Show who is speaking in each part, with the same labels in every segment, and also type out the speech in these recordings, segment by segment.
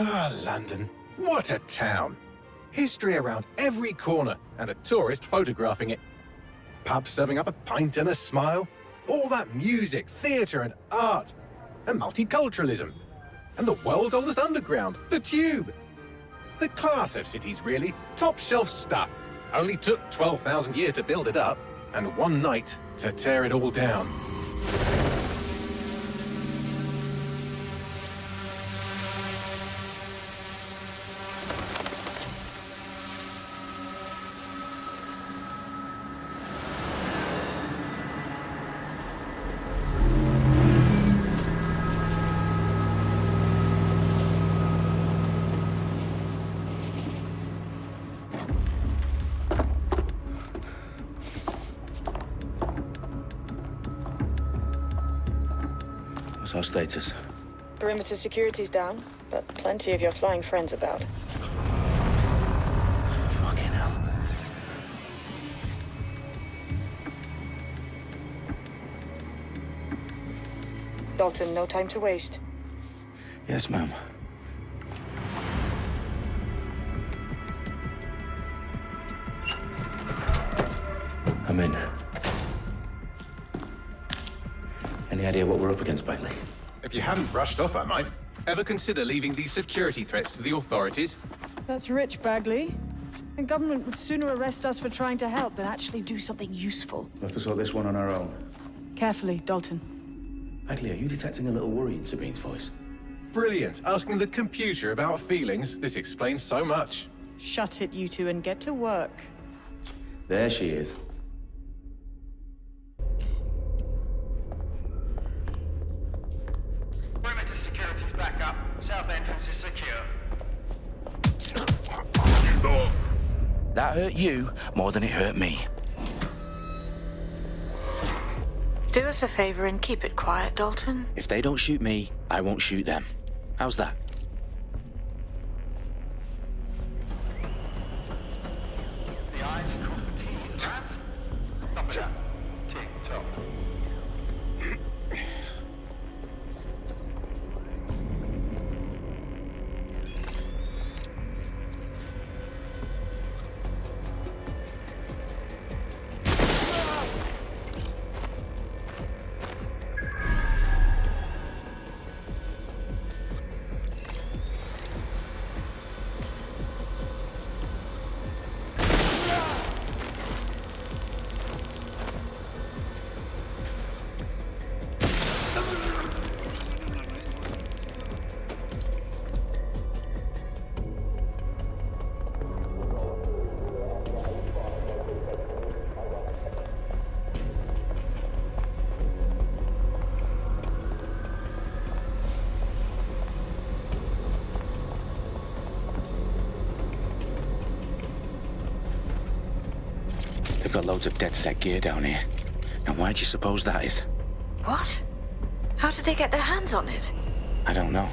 Speaker 1: Ah, London. What a town. History around every corner, and a tourist photographing it. Pubs serving up a pint and a smile. All that music, theatre and art. And multiculturalism. And the world's oldest underground, the Tube. The class of cities, really. Top shelf stuff. Only took 12,000 years to build it up, and one night to tear it all down.
Speaker 2: Status?
Speaker 3: Perimeter security's down, but plenty of your flying friends about.
Speaker 2: Fucking hell.
Speaker 3: Dalton, no time to waste.
Speaker 2: Yes, ma'am. I'm in. Any idea what we're up against, Bagley?
Speaker 1: If you hadn't brushed off, I might. Ever consider leaving these security threats to the authorities?
Speaker 3: That's rich, Bagley. The government would sooner arrest us for trying to help than actually do something useful.
Speaker 2: We'll have to sort this one on our own.
Speaker 3: Carefully, Dalton.
Speaker 2: Bagley, are you detecting a little worry in Sabine's voice?
Speaker 1: Brilliant. Asking the computer about feelings. This explains so much.
Speaker 3: Shut it, you two, and get to work.
Speaker 2: There she is. That hurt you more than it hurt me.
Speaker 4: Do us a favor and keep it quiet, Dalton.
Speaker 2: If they don't shoot me, I won't shoot them. How's that? Loads of DedSec gear down here. And why do you suppose that is?
Speaker 4: What? How did they get their hands on it?
Speaker 2: I don't know.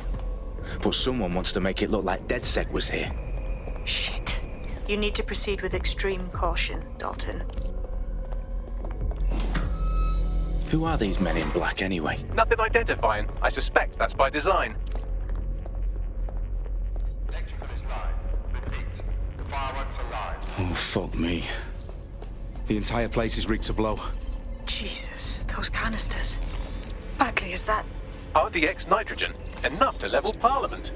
Speaker 2: But someone wants to make it look like DedSec was here.
Speaker 4: Shit. You need to proceed with extreme caution, Dalton.
Speaker 2: Who are these men in black anyway?
Speaker 1: Nothing identifying. I suspect that's by design.
Speaker 5: Electrical is live. Repeat. The fireworks are live.
Speaker 2: Oh, fuck me. The entire place is rigged to blow.
Speaker 4: Jesus, those canisters. Bagley, is that...
Speaker 1: RDX nitrogen. Enough to level Parliament.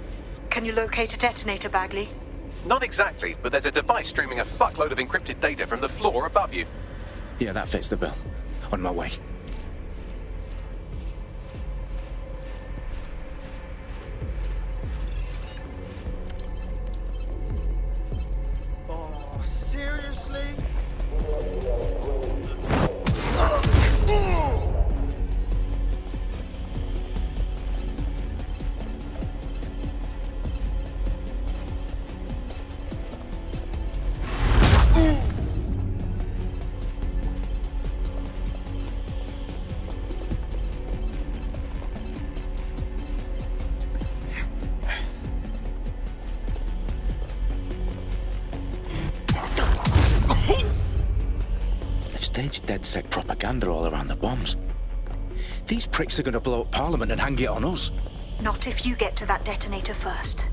Speaker 4: Can you locate a detonator, Bagley?
Speaker 1: Not exactly, but there's a device streaming a fuckload of encrypted data from the floor above you.
Speaker 2: Yeah, that fits the bill. On my way. Staged propaganda all around the bombs. These pricks are going to blow up Parliament and hang it on us.
Speaker 4: Not if you get to that detonator first.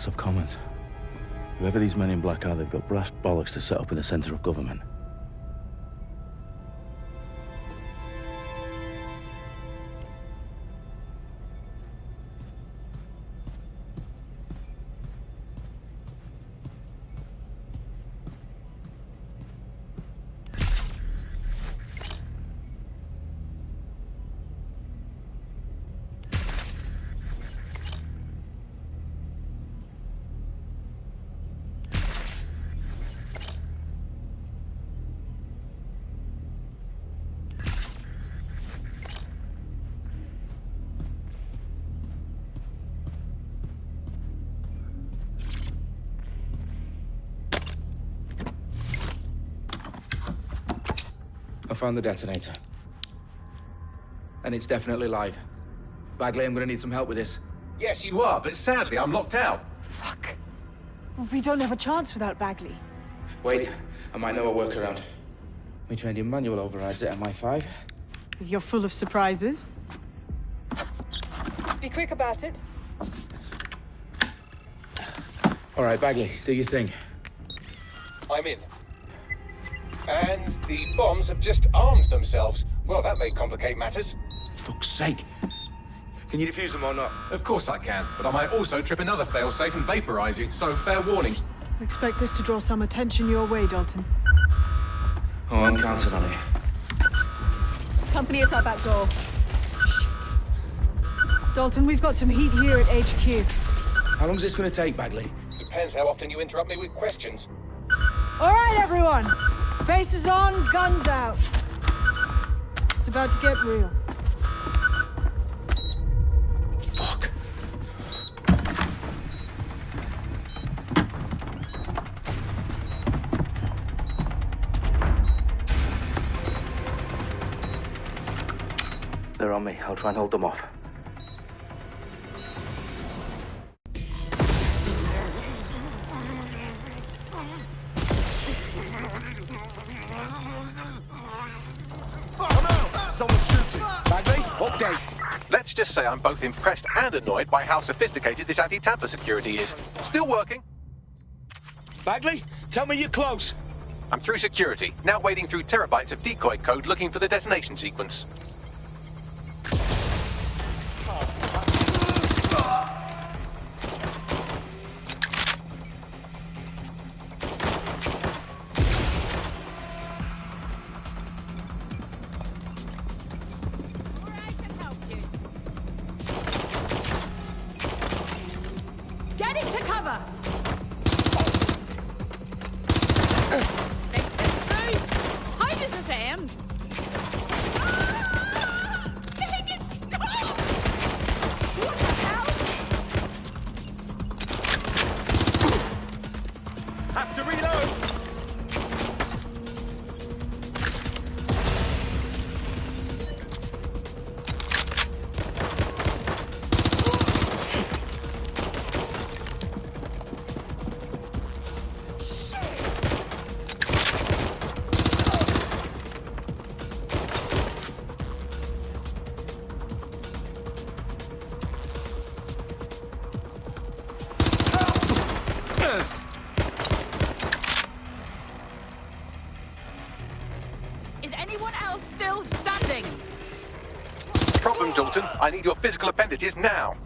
Speaker 6: House of Commons. Whoever these men in black are, they've got brass bollocks to set up in the center of government.
Speaker 2: Found the detonator. And it's definitely live. Bagley, I'm gonna need some help with this.
Speaker 1: Yes, you are, but sadly, I'm locked out.
Speaker 3: Fuck. We don't have a chance without Bagley.
Speaker 2: Wait, I might know a workaround. We trained in manual overrides at MI5.
Speaker 3: You're full of surprises. Be quick about it.
Speaker 2: All right, Bagley, do your thing.
Speaker 1: I'm in. And the bombs have just armed themselves. Well, that may complicate matters.
Speaker 2: Fuck's sake. Can you defuse them or not?
Speaker 1: Of course I can, but I might also trip another failsafe and vaporize you, so fair warning.
Speaker 3: Expect this to draw some attention your way, Dalton.
Speaker 2: Oh, I'm counting on it.
Speaker 3: Company at our back door. Shit. Dalton, we've got some heat here at HQ.
Speaker 2: How long is this gonna take, Bagley?
Speaker 1: Depends how often you interrupt me with questions.
Speaker 3: All right, everyone. Faces on, guns out. It's about to get real.
Speaker 2: Fuck. They're on me. I'll try and hold them off. Update.
Speaker 1: Say I'm both impressed and annoyed by how sophisticated this anti-tamper security is. Still working.
Speaker 2: Bagley, tell me you're close.
Speaker 1: I'm through security, now wading through terabytes of decoy code looking for the detonation sequence. Physical appendages now.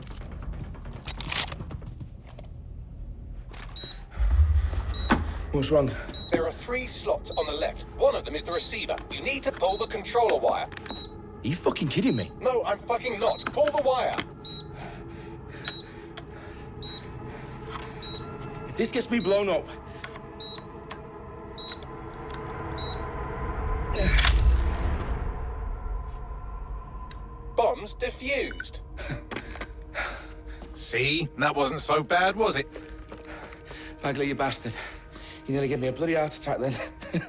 Speaker 2: What's wrong?
Speaker 1: There are three slots on the left. One of them is the receiver. You need to pull the controller wire.
Speaker 2: Are you fucking kidding me?
Speaker 1: No, I'm fucking not. Pull the wire.
Speaker 2: If this gets me blown up,
Speaker 1: Bombs defused. See? That wasn't so bad, was it?
Speaker 2: Bagley, you bastard. You nearly gave me a bloody heart attack then.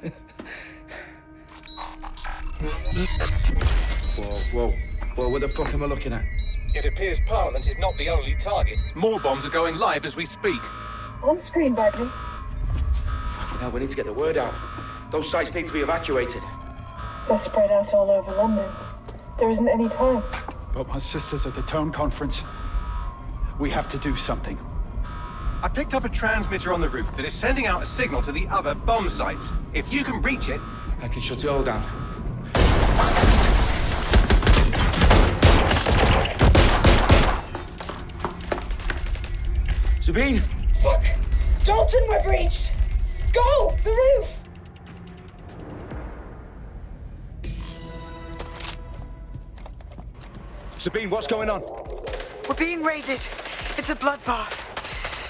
Speaker 2: whoa, whoa, whoa, what the fuck am I looking at?
Speaker 1: It appears Parliament is not the only target. More bombs are going live as we speak.
Speaker 7: On screen, Bagley.
Speaker 2: Now we need to get the word out. Those sites need to be evacuated.
Speaker 7: They're spread out all over London. There isn't any time.
Speaker 8: But my sister's at the town conference. We have to do something.
Speaker 1: I picked up a transmitter on the roof that is sending out a signal to the other bomb sites. If you can reach it,
Speaker 9: I can shut it all down. Sabine!
Speaker 10: Fuck! Dalton, we're breached! Go! The roof!
Speaker 9: Sabine, what's going on?
Speaker 4: We're being raided. It's a bloodbath.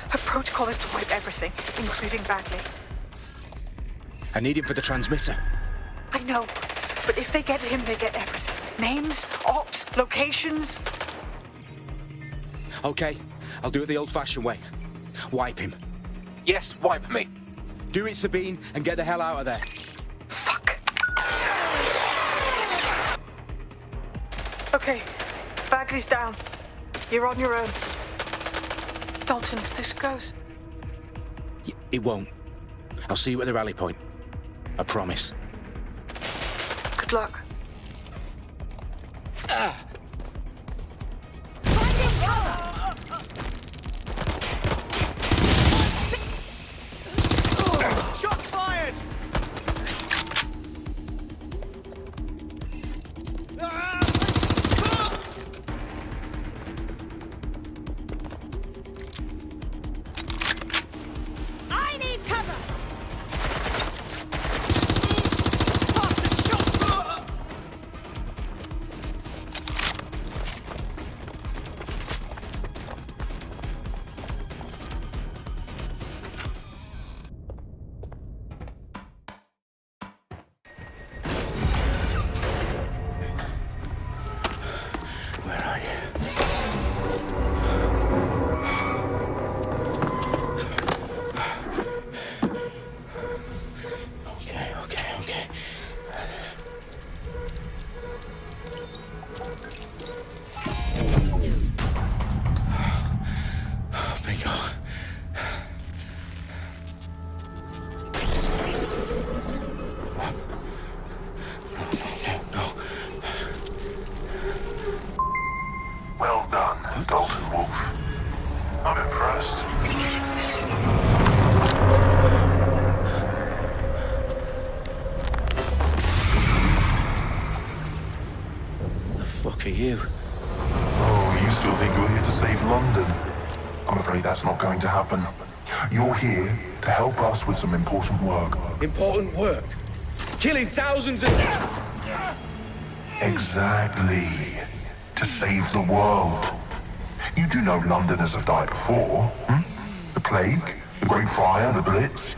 Speaker 4: Her protocol is to wipe everything, including Bagley.
Speaker 2: I need him for the transmitter.
Speaker 4: I know, but if they get him, they get everything. Names, ops, locations.
Speaker 2: Okay, I'll do it the old-fashioned way. Wipe him.
Speaker 1: yes, wipe me.
Speaker 2: Do it, Sabine, and get the hell out of there.
Speaker 4: Fuck. Okay, Bagley's down. You're on your own. Dalton, if this goes.
Speaker 2: It won't. I'll see you at the rally point. I promise.
Speaker 4: Good luck.
Speaker 11: Some important work.
Speaker 9: Important work. Killing thousands of...
Speaker 11: Exactly. To save the world. You do know Londoners have died before, hmm? The plague, the Great Fire, the Blitz.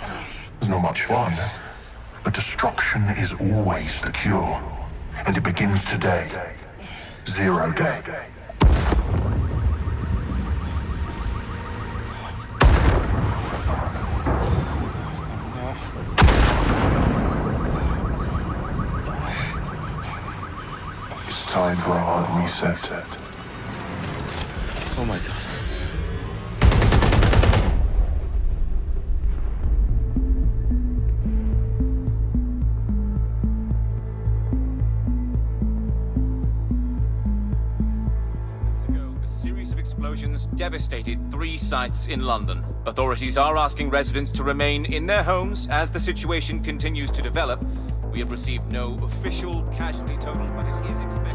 Speaker 11: It's not much fun. But destruction is always the cure. And it begins today. Zero day. It's time for a reset.
Speaker 2: Oh my god.
Speaker 12: ago, a series of explosions devastated three sites in London. Authorities are asking residents to remain in their homes as the situation continues to develop. We have received no official casualty total, but it is expected.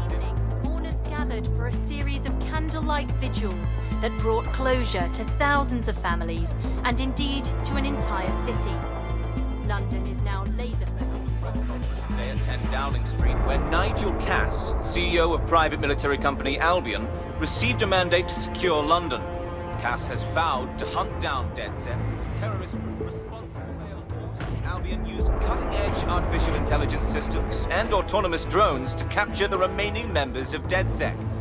Speaker 13: A series of candlelight vigils that brought closure to thousands of families and indeed to an entire city. London is now laser focused.
Speaker 12: Today at 10 Downing Street, where Nigel Cass, CEO of private military company Albion, received a mandate to secure London. Cass has vowed to hunt down DedSec. Terrorist responses. Albion used cutting-edge artificial intelligence systems and autonomous drones to capture the remaining members of DedSec.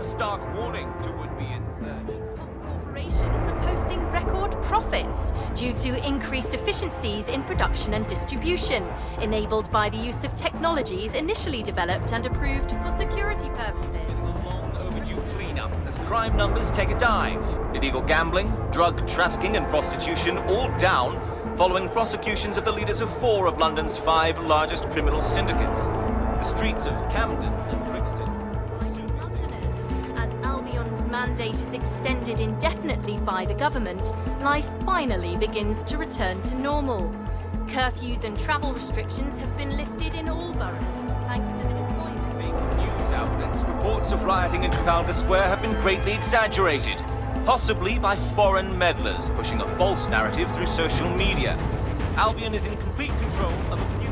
Speaker 12: A stark warning to would-be insurgents.
Speaker 13: Corporations are posting record profits due to increased efficiencies in production and distribution, enabled by the use of technologies initially developed and approved for security purposes.
Speaker 12: a long overdue cleanup as crime numbers take a dive. Illegal gambling, drug trafficking, and prostitution all down following prosecutions of the leaders of four of London's five largest criminal syndicates. The streets of Camden
Speaker 13: mandate is extended indefinitely by the government, life finally begins to return to normal. Curfews and travel restrictions have been lifted in all boroughs, thanks to the deployment.
Speaker 12: News outlets, reports of rioting in Trafalgar Square have been greatly exaggerated, possibly by foreign meddlers pushing a false narrative through social media. Albion is in complete control of a few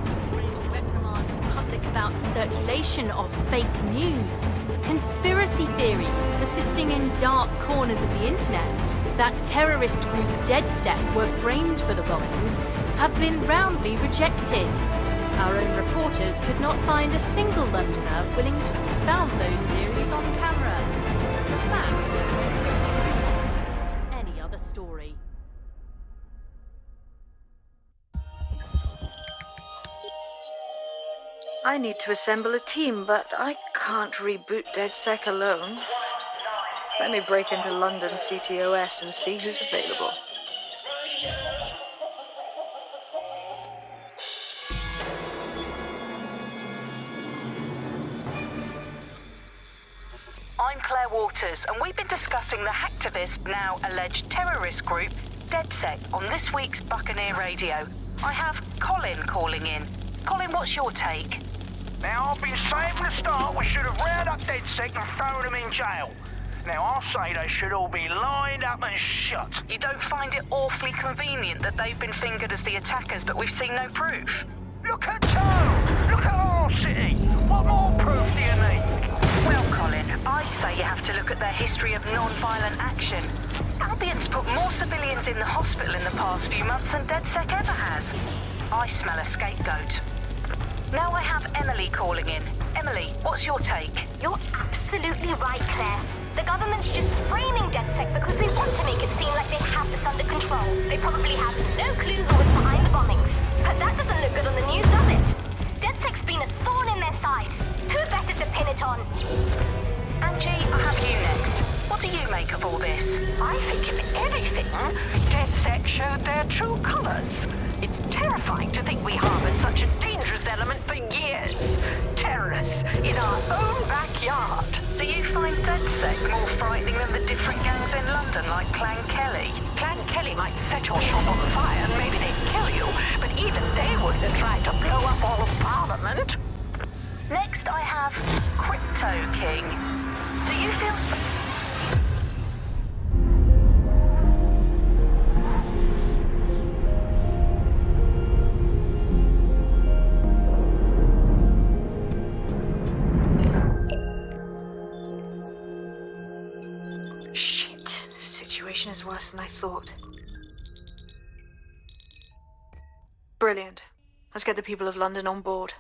Speaker 13: reprimand the public about the circulation of fake news, conspiracy theories persisting in dark corners of the internet that terrorist group DedSec were framed for the bombings have been roundly rejected. Our own reporters could not find a single Londoner willing to expound those theories
Speaker 4: I need to assemble a team, but I can't reboot DedSec alone. Let me break into London CTOS and see who's available.
Speaker 14: I'm Claire Waters, and we've been discussing the hacktivist, now alleged terrorist group, DedSec, on this week's Buccaneer Radio. I have Colin calling in. Colin, what's your take?
Speaker 15: Now, I've been saying from the start we should have rounded up DedSec and thrown them in jail. Now, I'll say they should all be lined up and shot.
Speaker 14: You don't find it awfully convenient that they've been fingered as the attackers, but we've seen no proof?
Speaker 15: Look at Town! Look at our city! What more proof do you need?
Speaker 14: Well, Colin, I'd say you have to look at their history of non-violent action. Albion's put more civilians in the hospital in the past few months than DedSec ever has. I smell a scapegoat. Now I have Emily calling in. Emily, what's your take?
Speaker 16: You're absolutely right, Claire. The government's just framing DedSec because they want to make it seem like they have this under control. They probably have no clue who was behind the bombings. But that doesn't look good on the news, does it? DedSec's been a thorn in their side. Who better to pin it on?
Speaker 14: Angie, I have you next. What do you make of all this?
Speaker 17: I think if anything, DedSec showed their true colours. Terrifying to think we harboured such a dangerous element for years. Terrorists in our own backyard.
Speaker 14: Do you find DedSec more frightening than the different gangs in London like Clan Kelly?
Speaker 17: Clan Kelly might set your shop on fire and maybe they'd kill you, but even they wouldn't tried to blow up all of Parliament.
Speaker 14: Next, I have Crypto King. Do you feel
Speaker 4: worse than I thought. Brilliant. Let's get the people of London on board.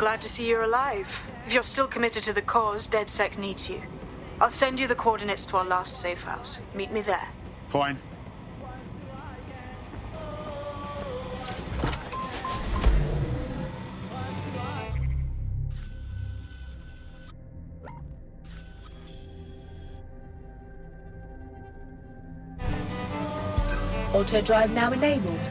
Speaker 4: Glad to see you're alive. If you're still committed to the cause, DedSec needs you. I'll send you the coordinates to our last safe house. Meet me there.
Speaker 18: Fine.
Speaker 19: Auto drive now enabled.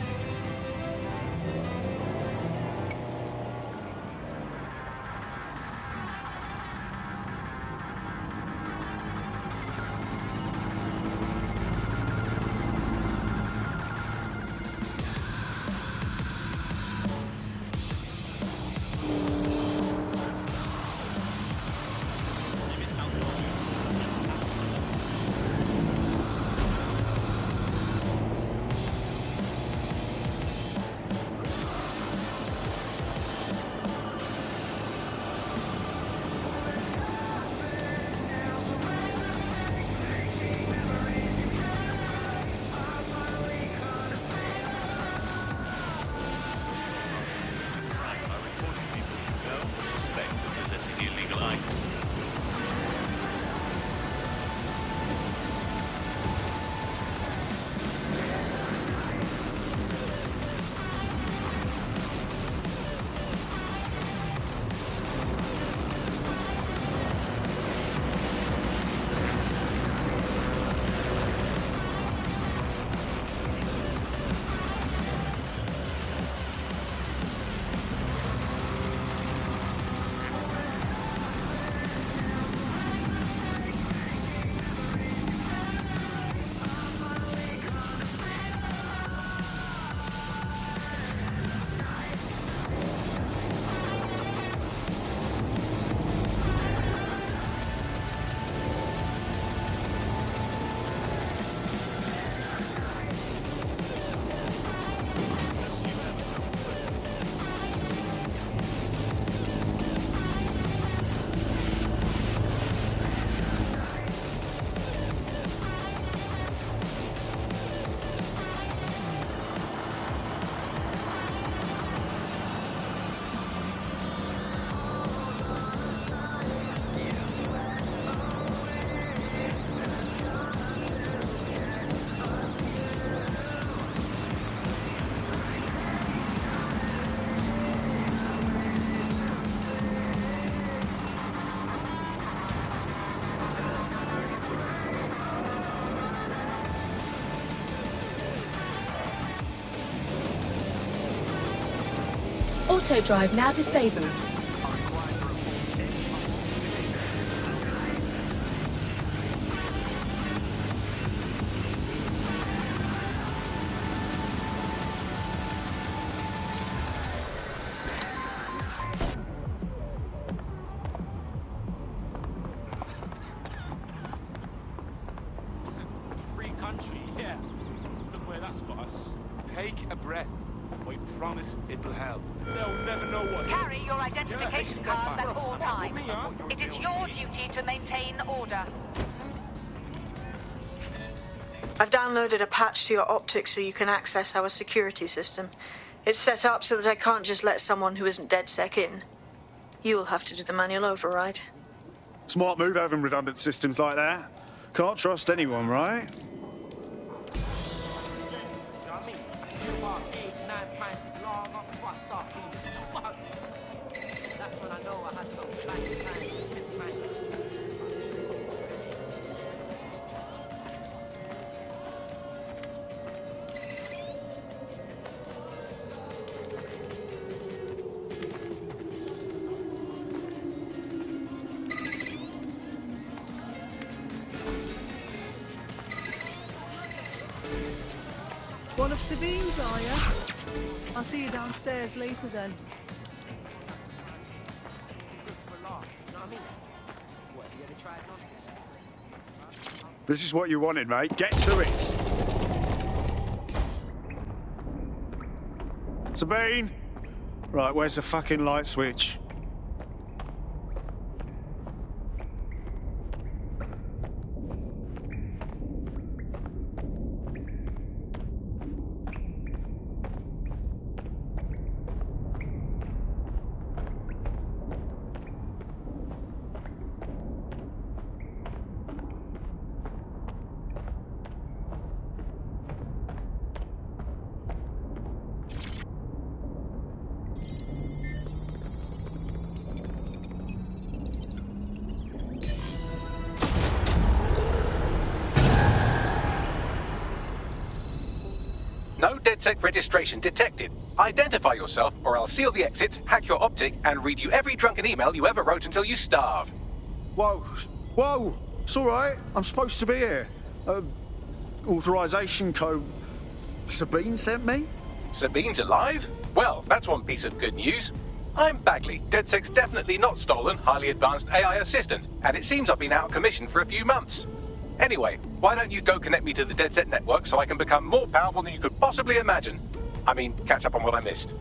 Speaker 19: Auto drive now disabled.
Speaker 20: Free country, yeah. Look where that's got us. Take a breath. We promise it'll help. They'll never know what.
Speaker 14: Carry your identification
Speaker 20: step
Speaker 14: card at all times. It is your duty to maintain order.
Speaker 4: I've downloaded a patch to your optics so you can access our security system. It's set up so that I can't just let someone who isn't dead DedSec in. You'll have to do the manual override.
Speaker 18: Smart move having redundant systems like that. Can't trust anyone, right?
Speaker 21: Downstairs later then.
Speaker 18: This is what you wanted, mate. Get to it. Sabine! Right, where's the fucking light switch?
Speaker 1: DedSec registration detected. Identify yourself, or I'll seal the exits, hack your optic, and read you every drunken email you ever wrote until you starve.
Speaker 18: Whoa, whoa, it's all right. I'm supposed to be here. Uh, authorization code. Sabine sent me.
Speaker 1: Sabine's alive? Well, that's one piece of good news. I'm Bagley, DedSec's definitely not stolen, highly advanced AI assistant, and it seems I've been out of commission for a few months. Anyway, why don't you go connect me to the DedSec network so I can become more powerful than you could possibly imagine? I mean, catch up on what I missed.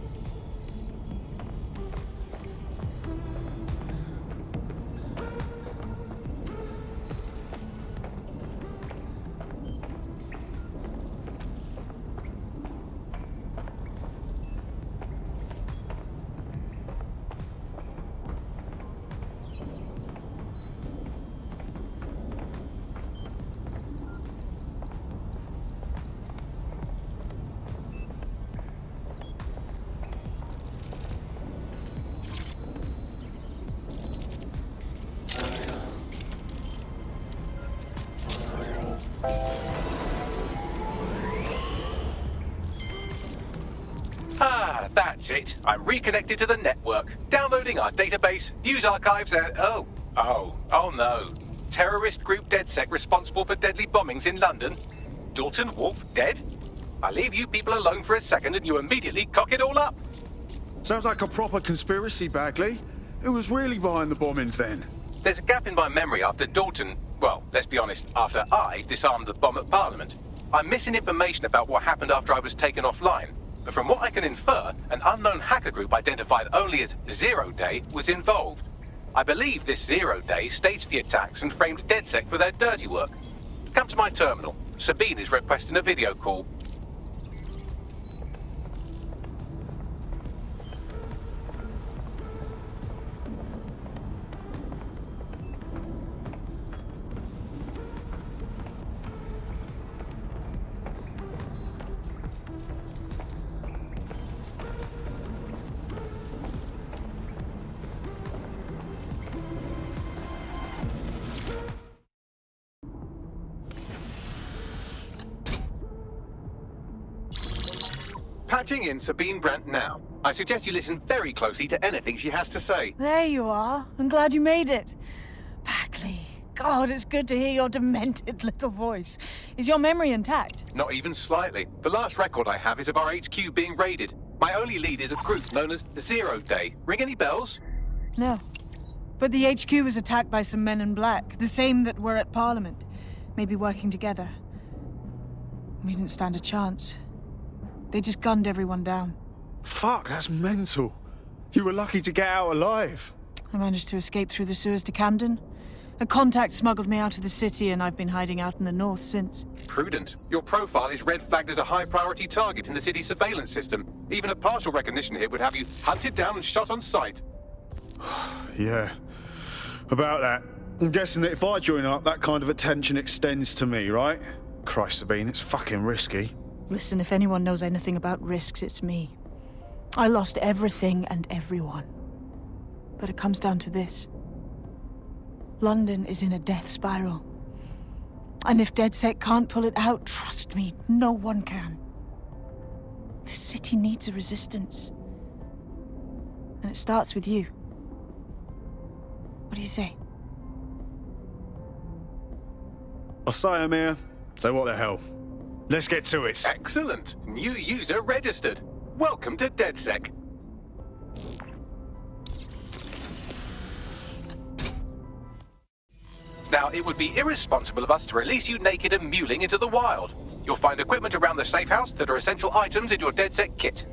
Speaker 1: I'm to the network, downloading our database, news archives, and oh, oh, oh no. Terrorist group DedSec responsible for deadly bombings in London. Dalton Wolfe dead? I leave you people alone for a second and you immediately cock it all up.
Speaker 18: Sounds like a proper conspiracy, Bagley. Who was really behind the bombings then?
Speaker 1: There's a gap in my memory after Dalton, well, let's be honest, after I disarmed the bomb at Parliament. I'm missing information about what happened after I was taken offline. But from what I can infer, an unknown hacker group identified only as Zero Day was involved. I believe this Zero Day staged the attacks and framed DedSec for their dirty work. Come to my terminal. Sabine is requesting a video call. Patching in Sabine Brandt now. I suggest you listen very closely to anything she has to say.
Speaker 3: There you are. I'm glad you made it. Bagley. God, it's good to hear your demented little voice. Is your memory intact?
Speaker 1: Not even slightly. The last record I have is of our HQ being raided. My only lead is a group known as Zero Day. Ring any bells?
Speaker 3: No. But the HQ was attacked by some men in black, the same that were at Parliament. Maybe working together. We didn't stand a chance. They just gunned everyone down.
Speaker 18: Fuck, that's mental. You were lucky to get out alive.
Speaker 3: I managed to escape through the sewers to Camden. A contact smuggled me out of the city, and I've been hiding out in the north since.
Speaker 1: Prudent. Your profile is red flagged as a high priority target in the city's surveillance system. Even a partial recognition here would have you hunted down and shot on sight.
Speaker 18: Yeah. About that. I'm guessing that if I join up, that kind of attention extends to me, right? Christ, Sabine, it's fucking risky.
Speaker 3: Listen, if anyone knows anything about risks, it's me. I lost everything and everyone. But it comes down to this. London is in a death spiral. And if DedSec can't pull it out, trust me, no one can. The city needs a resistance. And it starts with you. What do you say?
Speaker 18: I say I'm so what the hell? Let's get to it.
Speaker 1: Excellent. New user registered. Welcome to DedSec. Now, it would be irresponsible of us to release you naked and mewling into the wild. You'll find equipment around the safe house that are essential items in your DedSec kit.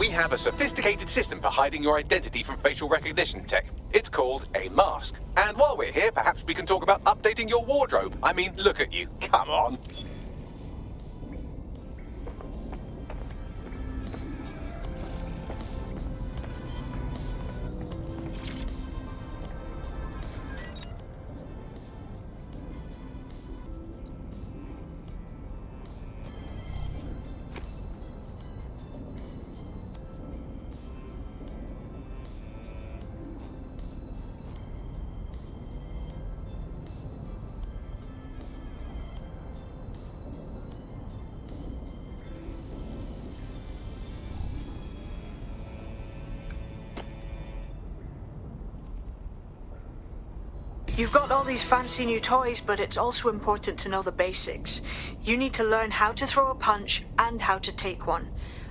Speaker 1: We have a sophisticated system for hiding your identity from facial recognition tech. It's called a mask. And while we're here, perhaps we can talk about updating your wardrobe. I mean, look at you. Come on.
Speaker 4: These fancy new toys, but it's also important to know the basics. You need to learn how to throw a punch and how to take one.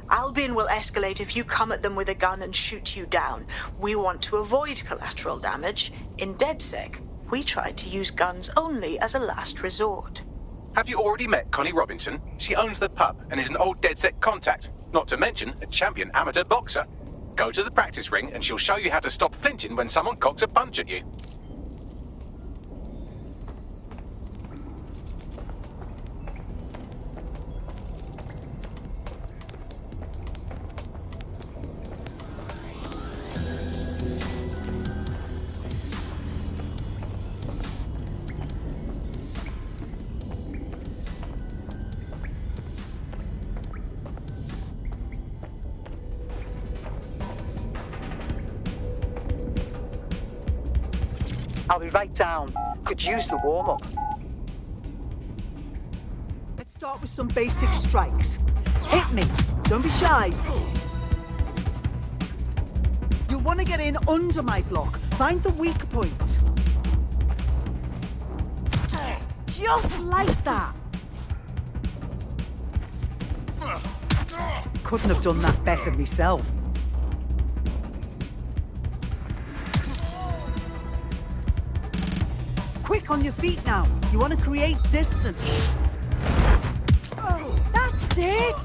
Speaker 4: Albion will escalate if you come at them with a gun and shoot you down. We want to avoid collateral damage. In DedSec, we tried to use guns only as a last resort.
Speaker 1: Have you already met Connie Robinson? She owns the pub and is an old DedSec contact, not to mention a champion amateur boxer. Go to the practice ring and she'll show you how to stop flinching when someone cocks a punch at you.
Speaker 22: Could use the warm up.
Speaker 23: Let's start with some basic strikes. Hit me. Don't be shy. You'll want to get in under my block. Find the weak point. Just like that. Couldn't have done that better myself. Your feet now. You want to create distance. Oh, that's it.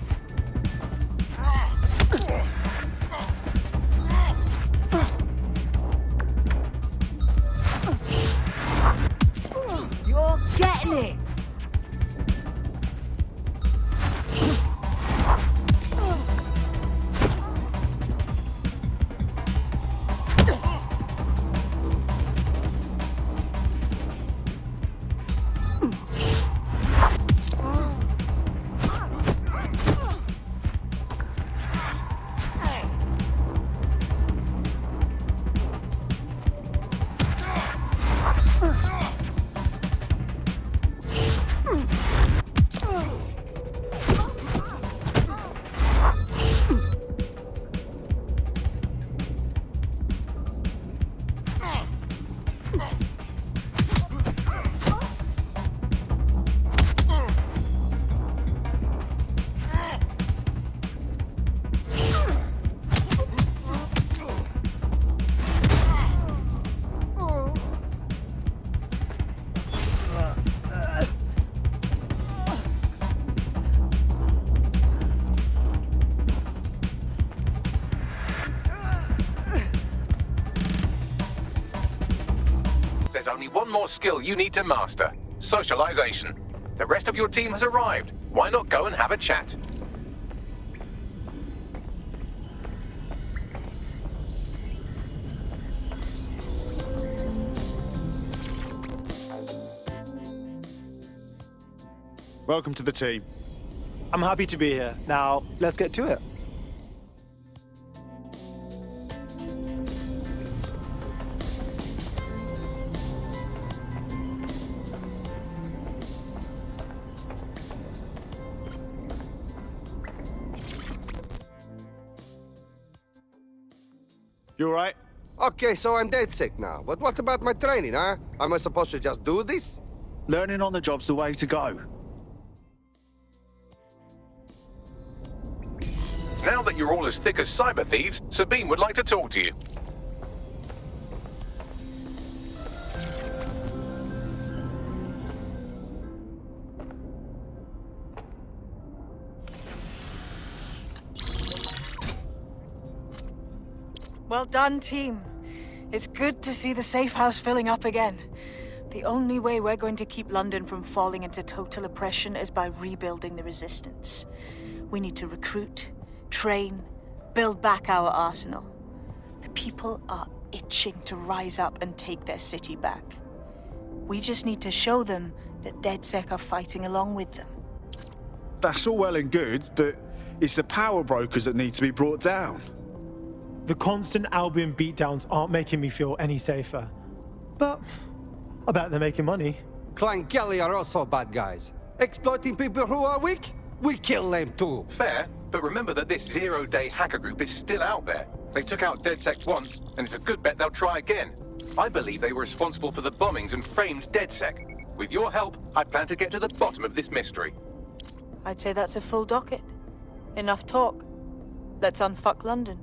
Speaker 1: Only one more skill you need to master socialization. The rest of your team has arrived. Why not go and have a chat?
Speaker 18: Welcome to the team.
Speaker 24: I'm happy to be here. Now, let's get to it.
Speaker 25: Okay, so I'm DedSec now. But what about my training, huh? Am I supposed to just do this?
Speaker 24: Learning on the job's the way to go.
Speaker 1: Now that you're all as thick as cyber thieves, Sabine would like to talk to you.
Speaker 3: Well done, team. It's good to see the safe house filling up again. The only way we're going to keep London from falling into total oppression is by rebuilding the resistance. We need to recruit, train, build back our arsenal. The people are itching to rise up and take their city back. We just need to show them that DedSec are fighting along with them.
Speaker 18: That's all well and good, but it's the power brokers that need to be brought down.
Speaker 24: The constant Albion beatdowns aren't making me feel any safer. But I bet they're making money.
Speaker 26: Clan Kelly are also bad guys. Exploiting people who are weak? We kill them too.
Speaker 1: Fair, but remember that this zero-day hacker group is still out there. They took out DedSec once, and it's a good bet they'll try again. I believe they were responsible for the bombings and framed DedSec. With your help, I plan to get to the bottom of this mystery.
Speaker 3: I'd say that's a full docket. Enough talk. Let's unfuck London.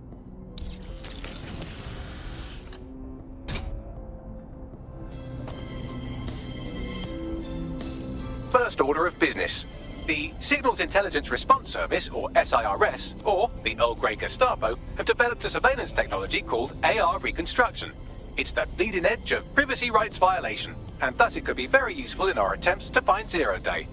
Speaker 1: First order of business. The Signals Intelligence Response Service, or SIRS, or the Earl Grey Gestapo, have developed a surveillance technology called AR Reconstruction. It's the bleeding edge of privacy rights violation, and thus it could be very useful in our attempts to find Zero Day.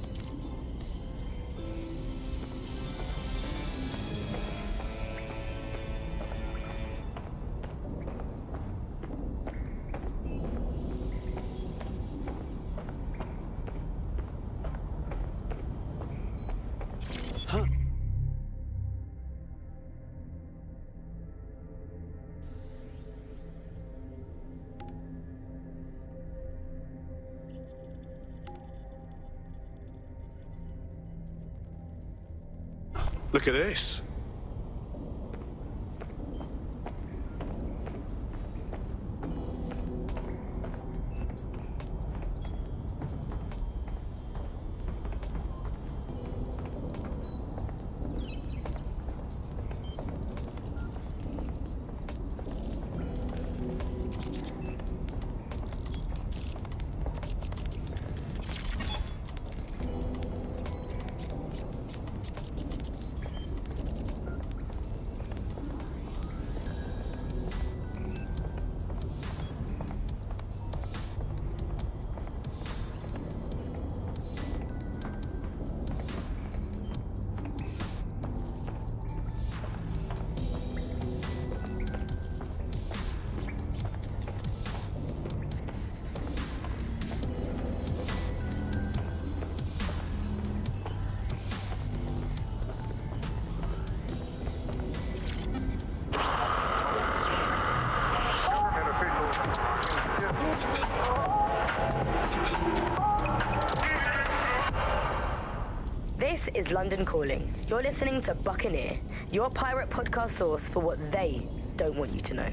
Speaker 18: Look at this.
Speaker 27: London Calling. You're listening to Buccaneer, your pirate podcast source for what they don't want you to know.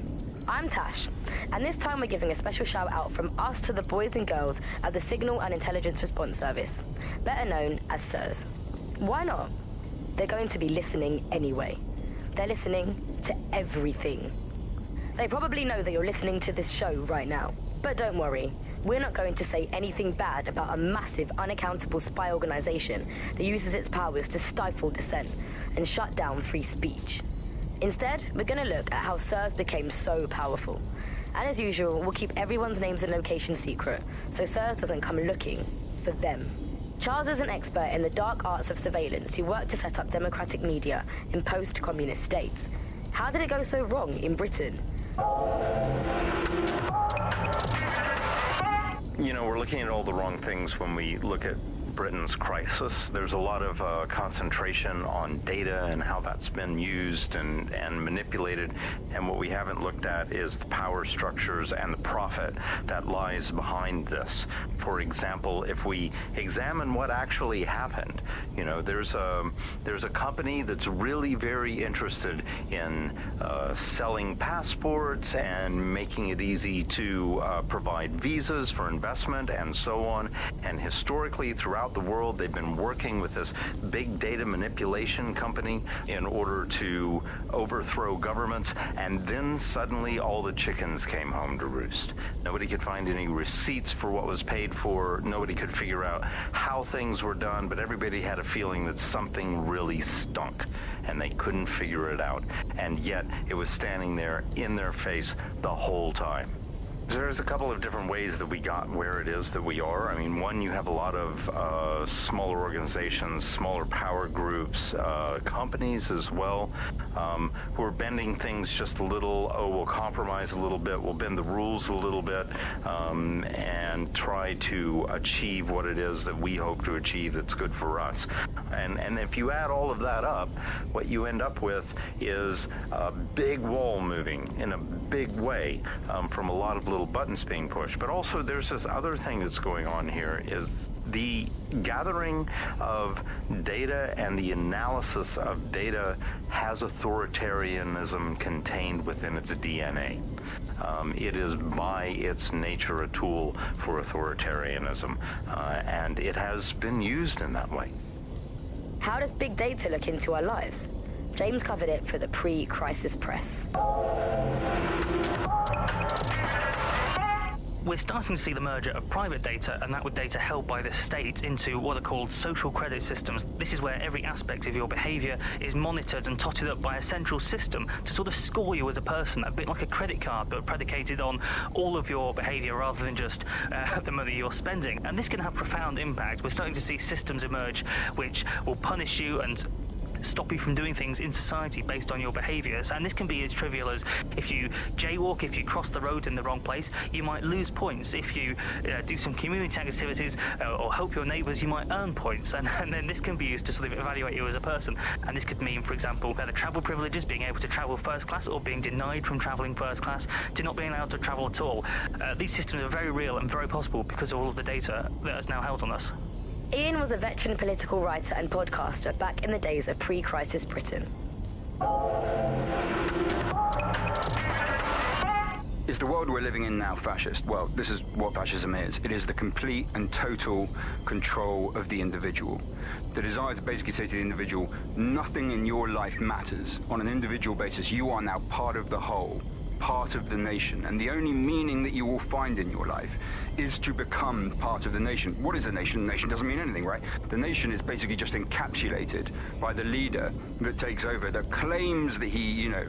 Speaker 27: I'm Tash, and this time we're giving a special shout out from us to the boys and girls at the Signal and Intelligence Response Service, better known as SIRS. Why not? They're going to be listening anyway. They're listening to everything. They probably know that you're listening to this show right now. But don't worry, we're not going to say anything bad about a massive, unaccountable spy organization that uses its powers to stifle dissent and shut down free speech. Instead, we're going to look at how SIRS became so powerful. And as usual, we'll keep everyone's names and location secret, so SIRS doesn't come looking for them. Charles is an expert in the dark arts of surveillance who worked to set up democratic media in post-communist states. How did it go so wrong in Britain?
Speaker 28: You know, we're looking at all the wrong things when we look at Britain's crisis. There's a lot of uh, concentration on data and how that's been used and, and manipulated. And what we haven't looked at is the power structures and the profit that lies behind this. For example, if we examine what actually happened, you know, there's a, there's a company that's really very interested in uh, selling passports and making it easy to uh, provide visas for investment and so on. And historically, throughout throughout the world. They've been working with this big data manipulation company in order to overthrow governments. And then suddenly all the chickens came home to roost. Nobody could find any receipts for what was paid for. Nobody could figure out how things were done, but everybody had a feeling that something really stunk and they couldn't figure it out. And yet it was standing there in their face the whole time. There's a couple of different ways that we got where it is that we are. I mean, one, you have a lot of uh, smaller organizations, smaller power groups, uh, companies as well, um, who are bending things just a little. Oh, we'll compromise a little bit, we'll bend the rules a little bit, um, and try to achieve what it is that we hope to achieve that's good for us. And, and if you add all of that up, what you end up with is a big wall moving in a big way um, from a lot of little buttons being pushed. But also, there's this other thing that's going on here is the gathering of data and the analysis of data has authoritarianism contained within its DNA. Um, it is by its nature a tool for authoritarianism, uh, and it has been used in that way.
Speaker 27: How does big data look into our lives? James covered it for the pre crisis press.
Speaker 29: We're starting to see the merger of private data and that with data held by the state into what are called social credit systems. This is where every aspect of your behaviour is monitored and totted up by a central system to sort of score you as a person, a bit like a credit card, but predicated on all of your behaviour rather than just uh, the money you're spending. And this can have profound impact. We're starting to see systems emerge which will punish you and stop you from doing things in society based on your behaviours. And this can be as trivial as if you jaywalk, if you cross the road in the wrong place, you might lose points. If you uh, do some community activities uh, or help your neighbours, you might earn points. And, and, then this can be used to sort of evaluate you as a person. And this could mean, for example, the travel privileges, being able to travel first class or being denied from travelling first class to not being allowed to travel at all. Uh, these systems are very real and very possible because of all of the data that is now held on us.
Speaker 27: Ian was a veteran political writer and podcaster back in the days of pre crisis Britain.
Speaker 30: Is the world we're living in now fascist? Well, this is what fascism is. It is the complete and total control of the individual. The desire to basically say to the individual, nothing in your life matters. On an individual basis, you are now part of the whole, part of the nation, and the only meaning that you will find in your life is to become part of the nation. What is a nation? Nation doesn't mean anything, right? The nation is basically just encapsulated by the leader that takes over, that claims that he, you know,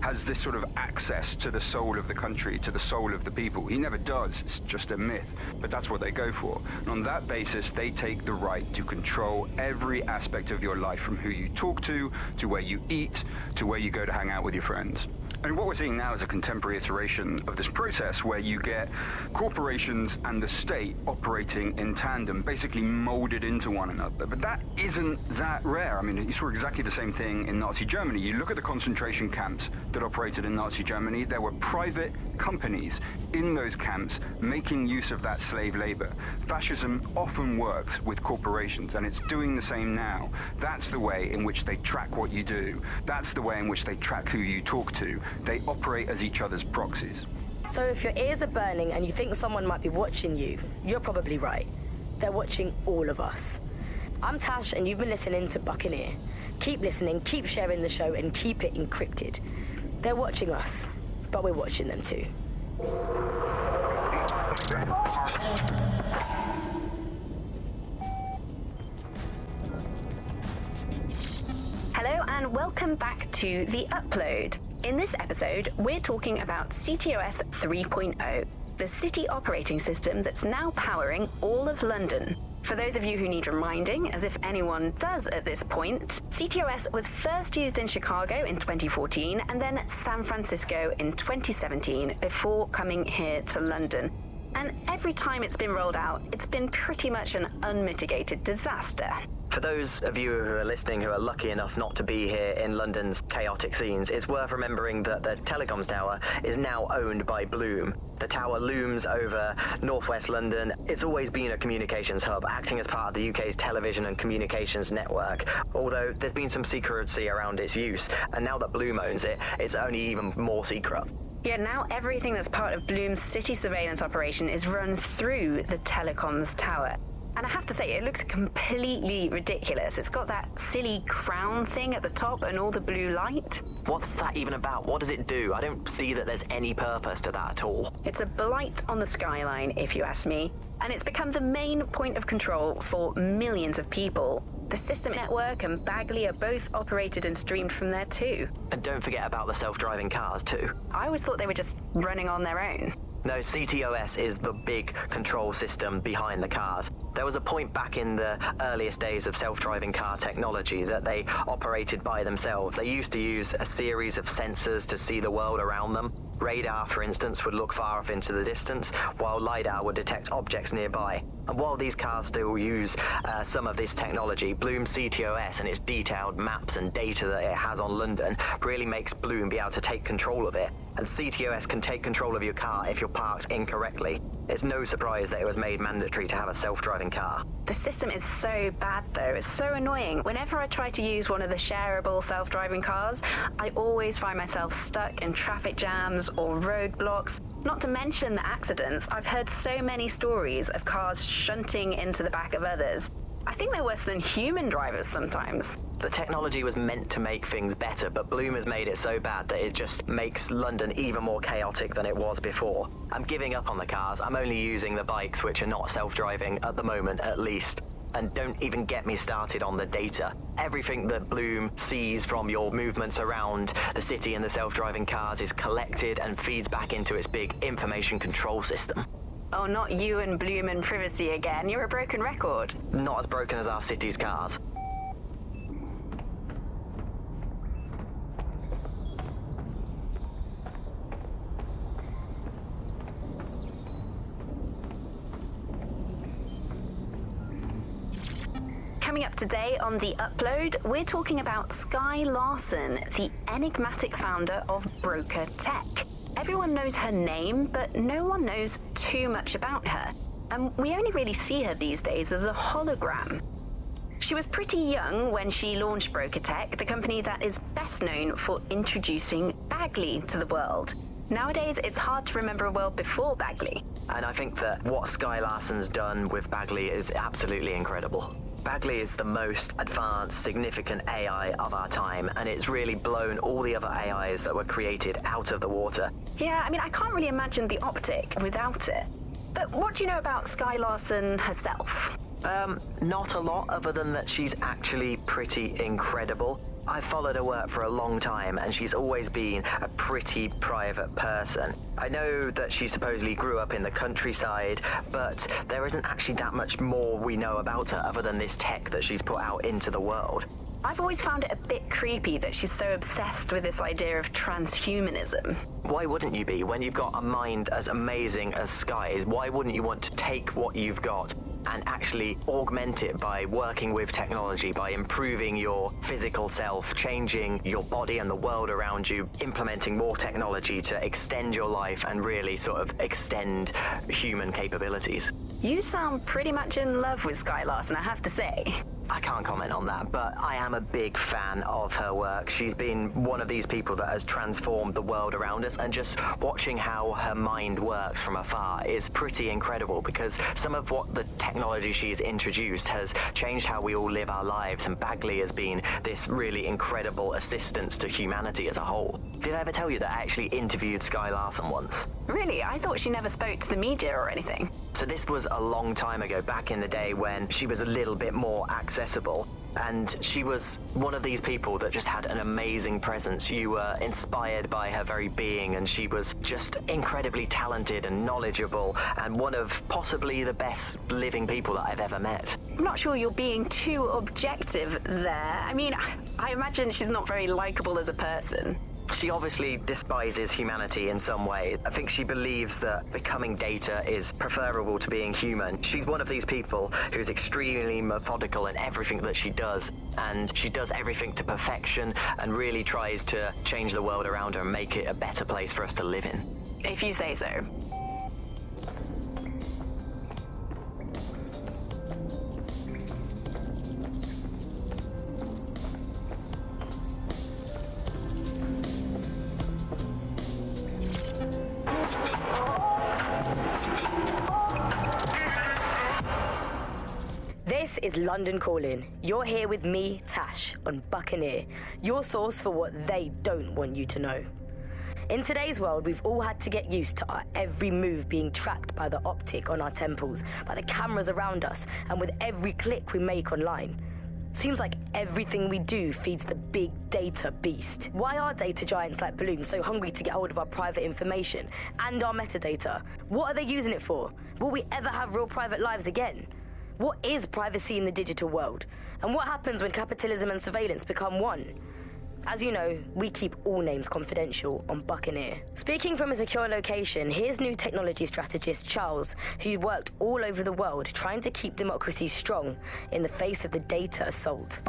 Speaker 30: has this sort of access to the soul of the country, to the soul of the people. He never does. It's just a myth. But that's what they go for. And on that basis, they take the right to control every aspect of your life from who you talk to, to where you eat, to where you go to hang out with your friends. And what we're seeing now is a contemporary iteration of this process where you get corporations and the state operating in tandem, basically molded into one another. But that isn't that rare. I mean, you saw exactly the same thing in Nazi Germany. You look at the concentration camps that operated in Nazi Germany, there were private companies in those camps making use of that slave labor. Fascism often works with corporations, and it's doing the same now. That's the way in which they track what you do. That's the way in which they track who you talk to. They operate as each other's proxies.
Speaker 27: So if your ears are burning and you think someone might be watching you, you're probably right. They're watching all of us. I'm Tash, and you've been listening to Buccaneer. Keep listening, keep sharing the show, and keep it encrypted. They're watching us, but we're watching them too.
Speaker 31: Hello and welcome back to The Upload. In this episode, we're talking about CTOS 3.0, the city operating system that's now powering all of London. For those of you who need reminding, as if anyone does at this point, CTOS was first used in Chicago in 2014 and then San Francisco in 2017 before coming here to London. And every time it's been rolled out, it's been pretty much an unmitigated disaster.
Speaker 32: For those of you who are listening who are lucky enough not to be here in London's chaotic scenes, it's worth remembering that the telecoms tower is now owned by Bloom. The tower looms over northwest London. It's always been a communications hub, acting as part of the UK's television and communications network. Although there's been some secrecy around its use, and now that Bloom owns it, it's only even more secret.
Speaker 31: Yeah, now everything that's part of Bloom's city surveillance operation is run through the telecoms tower. And I have to say, it looks completely ridiculous. It's got that silly crown thing at the top and all the blue light.
Speaker 32: What's that even about? What does it do? I don't see that there's any purpose to that at all.
Speaker 31: It's a blight on the skyline, if you ask me. And it's become the main point of control for millions of people. The System Network and Bagley are both operated and streamed from there too.
Speaker 32: And don't forget about the self driving cars, too.
Speaker 31: I always thought they were just running on their own.
Speaker 32: No, CTOS is the big control system behind the cars. There was a point back in the earliest days of self driving car technology that they operated by themselves. They used to use a series of sensors to see the world around them. Radar, for instance, would look far off into the distance, while LiDAR would detect objects nearby. And while these cars still use uh, some of this technology, Bloom CTOS and its detailed maps and data that it has on London really makes Bloom be able to take control of it. And CTOS can take control of your car if you're parked incorrectly. It's no surprise that it was made mandatory to have a self driving car.
Speaker 31: The system is so bad though, it's so annoying. Whenever I try to use one of the shareable self driving cars, I always find myself stuck in traffic jams or roadblocks. Not to mention the accidents, I've heard so many stories of cars shunting into the back of others. I think they're worse than human drivers sometimes.
Speaker 32: The technology was meant to make things better, but Bloom has made it so bad that it just makes London even more chaotic than it was before. I'm giving up on the cars. I'm only using the bikes, which are not self driving at the moment, at least. And don't even get me started on the data. Everything that Bloom sees from your movements around the city and the self driving cars is collected and feeds back into its big information control system.
Speaker 31: Oh, not you and Bloom and privacy again. You're a broken record.
Speaker 32: Not as broken as our city's cars.
Speaker 31: Coming up today on The Upload, we're talking about Skye Larsen, the enigmatic founder of Broca Tech. Everyone knows her name, but no one knows too much about her. And we only really see her these days as a hologram. She was pretty young when she launched Broca Tech, the company that is best known for introducing Bagley to the world. Nowadays, it's hard to remember a world before Bagley.
Speaker 32: And I think that what Skye Larsen's done with Bagley is absolutely incredible. Bagley is the most advanced, significant AI of our time, and it's really blown all the other AIs that were created out of the water.
Speaker 31: Yeah, I mean, I can't really imagine the Optik without it. But what do you know about Skye Larsen herself?
Speaker 32: Um, not a lot other than that she's actually pretty incredible. I've followed her work for a long time, and she's always been a pretty private person. I know that she supposedly grew up in the countryside, but there isn't actually that much more we know about her other than this tech that she's put out into the world.
Speaker 31: I've always found it a bit creepy that she's so obsessed with this idea of transhumanism.
Speaker 32: Why wouldn't you be? When you've got a mind as amazing as Skye's, why wouldn't you want to take what you've got and actually augment it by working with technology, by improving your physical self, changing your body and the world around you, implementing more technology to extend your life and really sort of extend human capabilities.
Speaker 31: You sound pretty much in love with Skye Larsen, I have to say.
Speaker 32: I can't comment on that, but I am a big fan of her work. She's been one of these people that has transformed the world around us, and just watching how her mind works from afar is pretty incredible because some of what the technology she's introduced has changed how we all live our lives, and Bagley has been this really incredible assistance to humanity as a whole. Did I ever tell you that I actually interviewed Skye Larsen once?
Speaker 31: Really? I thought she never spoke to the media or anything.
Speaker 32: So this was a long time ago, back in the day when she was a little bit more accessible. And she was one of these people that just had an amazing presence. You were inspired by her very being, and she was just incredibly talented and knowledgeable, and one of possibly the best living people that I've ever met.
Speaker 31: I'm not sure you're being too objective there. I mean, I imagine she's not very likable as a person.
Speaker 32: She obviously despises humanity in some way. I think she believes that becoming data is preferable to being human. She's one of these people who's extremely methodical in everything that she does, and she does everything to perfection and really tries to change the world around her and make it a better place for us to live in.
Speaker 31: If you say so.
Speaker 27: Is London Calling. You're here with me, Tash, on Buccaneer, your source for what they don't want you to know. In today's world, we've all had to get used to our every move being tracked by the Optik on our temples, by the cameras around us, and with every click we make online. Seems like everything we do feeds the big data beast. Why are data giants like Bloom so hungry to get hold of our private information and our metadata? What are they using it for? Will we ever have real private lives again? What is privacy in the digital world? And what happens when capitalism and surveillance become one? As you know, we keep all names confidential on Buccaneer. Speaking from a secure location, here's new technology strategist Charles, who worked all over the world trying to keep democracy strong in the face of the data assault.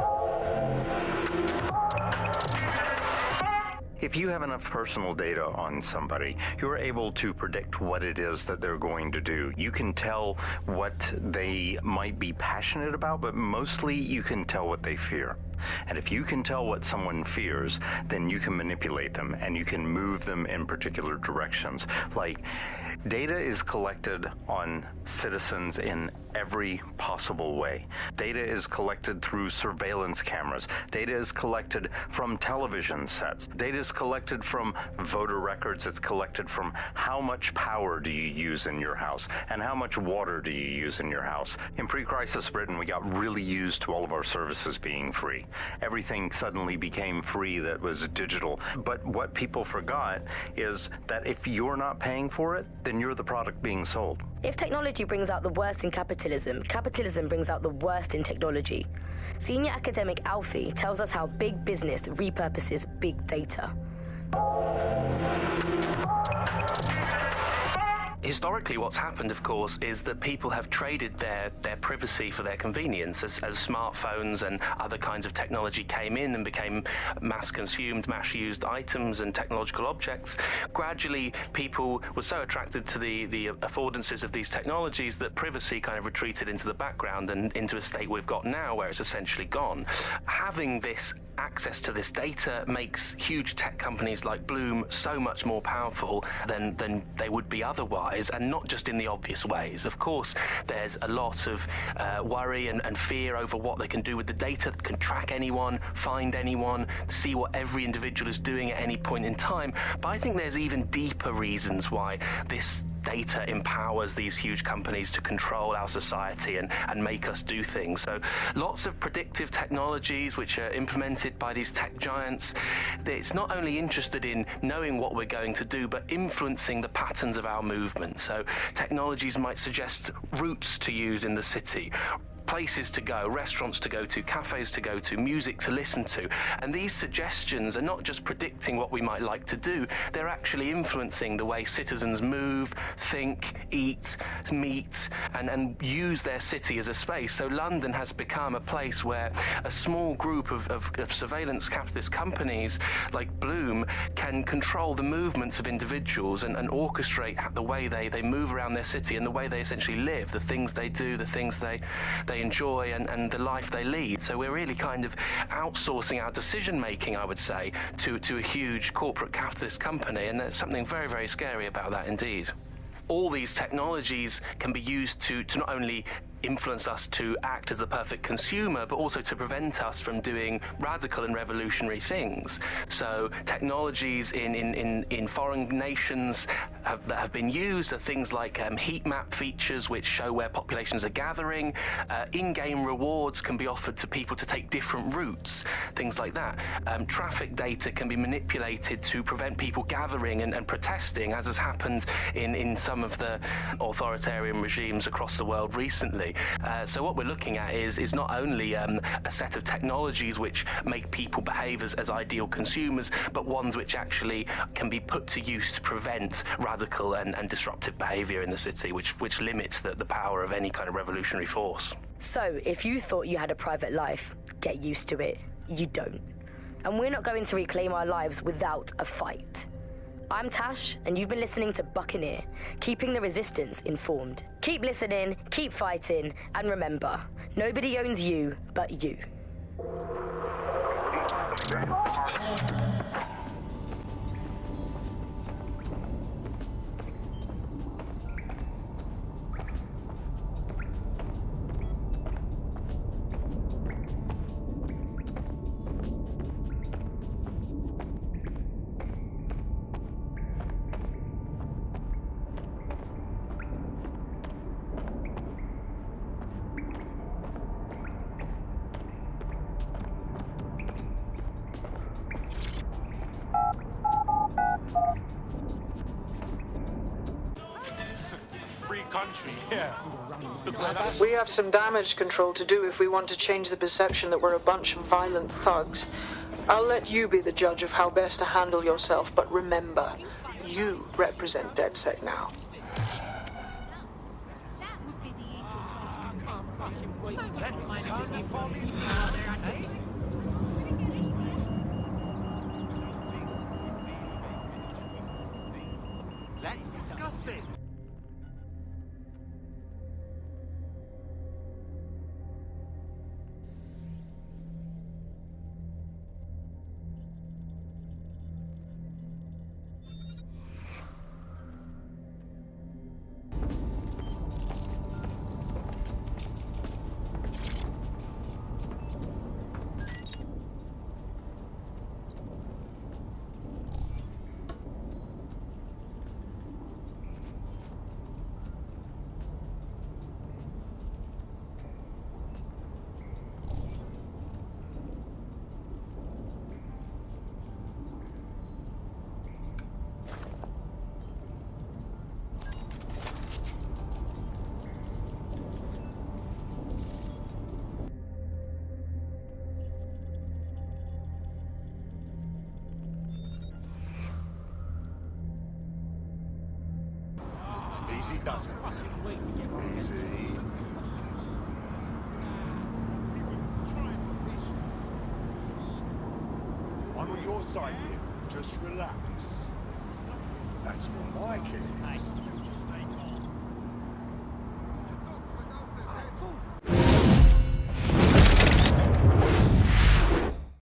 Speaker 28: If you have enough personal data on somebody, you're able to predict what it is that they're going to do. You can tell what they might be passionate about, but mostly you can tell what they fear. And if you can tell what someone fears, then you can manipulate them and you can move them in particular directions. Like, data is collected on citizens in every possible way. Data is collected through surveillance cameras. Data is collected from television sets. Data is collected from voter records. It's collected from how much power do you use in your house and how much water do you use in your house. In pre crisis Britain, we got really used to all of our services being free. Everything suddenly became free that was digital. But what people forgot is that if you're not paying for it, then you're the product being sold.
Speaker 27: If technology brings out the worst in capitalism, capitalism brings out the worst in technology. Senior academic Alfie tells us how big business repurposes big data.
Speaker 33: Historically, what's happened, of course, is that people have traded their, their privacy for their convenience as, as smartphones and other kinds of technology came in and became mass consumed, mass used items and technological objects. Gradually, people were so attracted to the, the affordances of these technologies that privacy kind of retreated into the background and into a state we've got now where it's essentially gone. Having this access to this data makes huge tech companies like Bloom so much more powerful than, than they would be otherwise, and not just in the obvious ways. Of course, there's a lot of uh, worry and, and fear over what they can do with the data, that can track anyone, find anyone, see what every individual is doing at any point in time. But I think there's even deeper reasons why this data empowers these huge companies to control our society and, and make us do things. So, lots of predictive technologies which are implemented by these tech giants. It's not only interested in knowing what we're going to do, but influencing the patterns of our movement. So, technologies might suggest routes to use in the city, places to go, restaurants to go to, cafes to go to, music to listen to. And these suggestions are not just predicting what we might like to do, they're actually influencing the way citizens move, think, eat, meet, and, and use their city as a space. So London has become a place where a small group of, of, of surveillance capitalist companies like Bloom can control the movements of individuals and, and orchestrate the way they, they move around their city and the way they essentially live, the things they do, the things they, they enjoy and, and the life they lead. So we're really kind of outsourcing our decision making, I would say, to, to a huge corporate capitalist company, and there's something very, very scary about that indeed all these technologies can be used to, to not only influence us to act as the perfect consumer, but also to prevent us from doing radical and revolutionary things. So, technologies in, in, in, in foreign nations have, that have been used are things like um, heat map features, which show where populations are gathering. Uh, in game rewards can be offered to people to take different routes, things like that. Um, traffic data can be manipulated to prevent people gathering and, and protesting, as has happened in, in some of the authoritarian regimes across the world recently. Uh, so what we're looking at is is not only um, a set of technologies which make people behave as, as ideal consumers, but ones which actually can be put to use to prevent radical and, and disruptive behaviour in the city, which which limits the, the power of any kind of revolutionary force.
Speaker 27: So, if you thought you had a private life, get used to it. You don't. And we're not going to reclaim our lives without a fight. I'm Tash, and you've been listening to Buccaneer, keeping the resistance informed. Keep listening, keep fighting, and remember nobody owns you but you.
Speaker 4: We have some damage control to do if we want to change the perception that we're a bunch of violent thugs. I'll let you be the judge of how best to handle yourself, but remember, you represent DedSec now.
Speaker 20: Let's turn the